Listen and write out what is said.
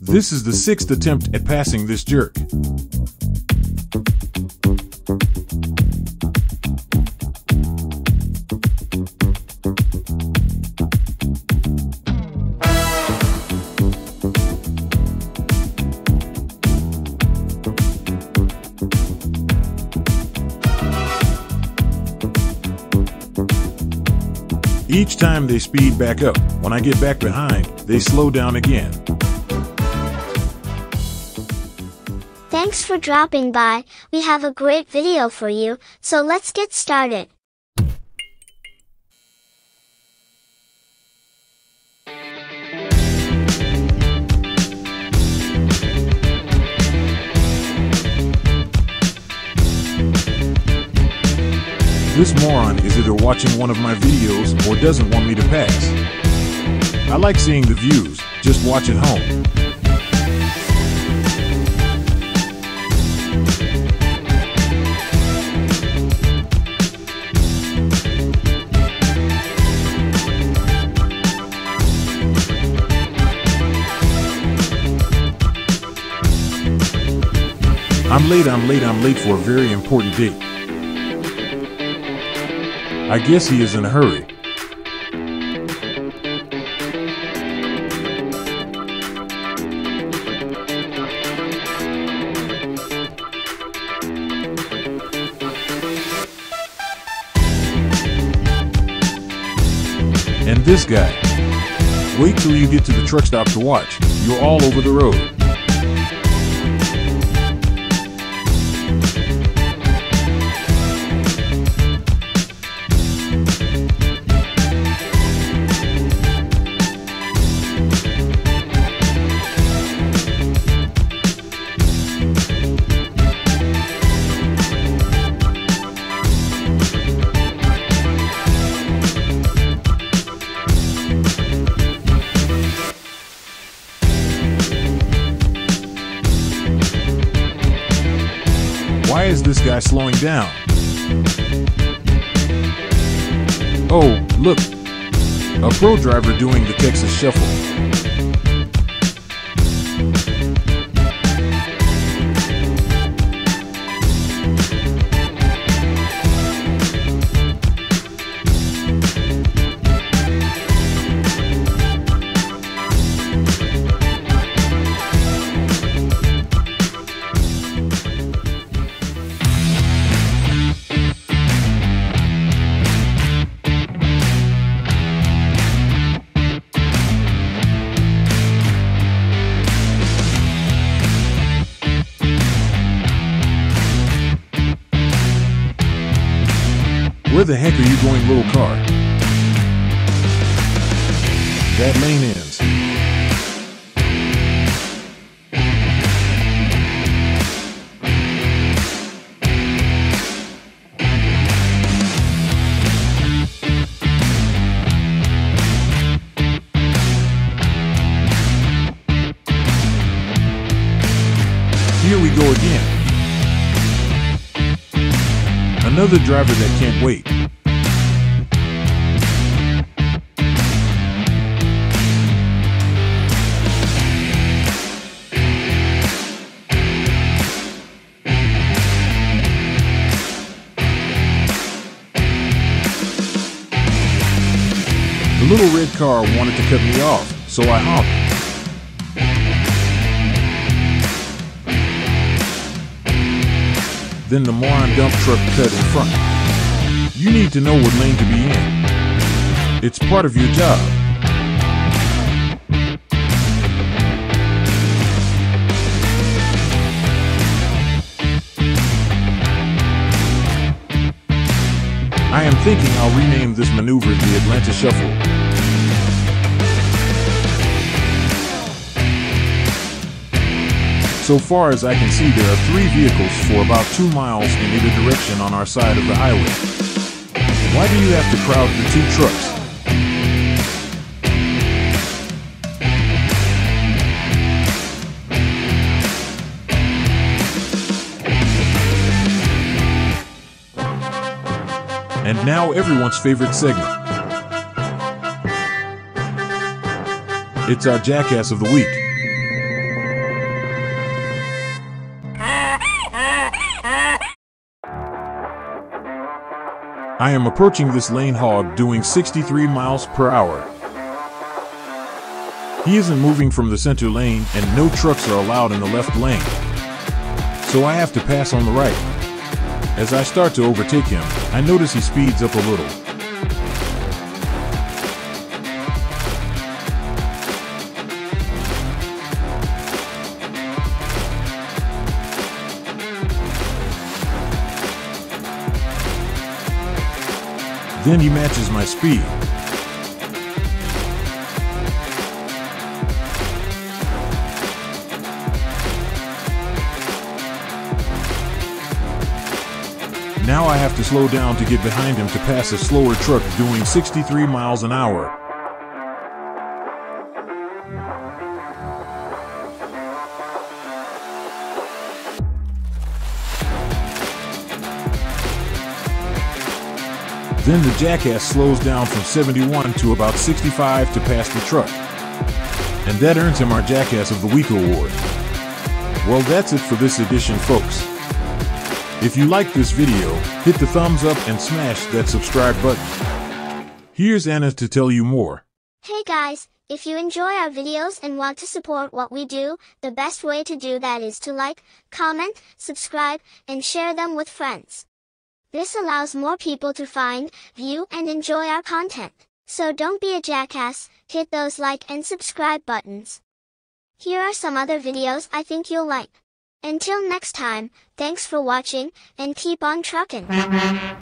This is the sixth attempt at passing this jerk. Each time they speed back up, when I get back behind, they slow down again. Thanks for dropping by, we have a great video for you, so let's get started. This moron is either watching one of my videos or doesn't want me to pass. I like seeing the views, just watch at home. I'm late, I'm late, I'm late for a very important date. I guess he is in a hurry. And this guy. Wait till you get to the truck stop to watch. You're all over the road. Is this guy slowing down? Oh, look. A pro driver doing the Texas Shuffle. Where the heck are you going, little car? That lane ends. Another driver that can't wait. The little red car wanted to cut me off, so I honked. Then the moron dump truck cut in front. You need to know what lane to be in. It's part of your job. I am thinking I'll rename this maneuver the Atlanta Shuffle. So far as I can see, there are three vehicles for about two miles in either direction on our side of the highway. Why do you have to crowd the two trucks? And now everyone's favorite segment. It's our Jackass of the Week. I am approaching this lane hog doing 63 miles per hour. He isn't moving from the center lane and no trucks are allowed in the left lane. So I have to pass on the right. As I start to overtake him, I notice he speeds up a little. Then he matches my speed. Now I have to slow down to get behind him to pass a slower truck doing 63 miles an hour. Then the jackass slows down from 71 to about 65 to pass the truck. And that earns him our Jackass of the Week award. Well, that's it for this edition, folks. If you like this video, hit the thumbs up and smash that subscribe button. Here's Anna to tell you more. Hey guys, if you enjoy our videos and want to support what we do, the best way to do that is to like, comment, subscribe, and share them with friends. This allows more people to find, view, and enjoy our content. So don't be a jackass, hit those like and subscribe buttons. Here are some other videos I think you'll like. Until next time, thanks for watching, and keep on truckin'.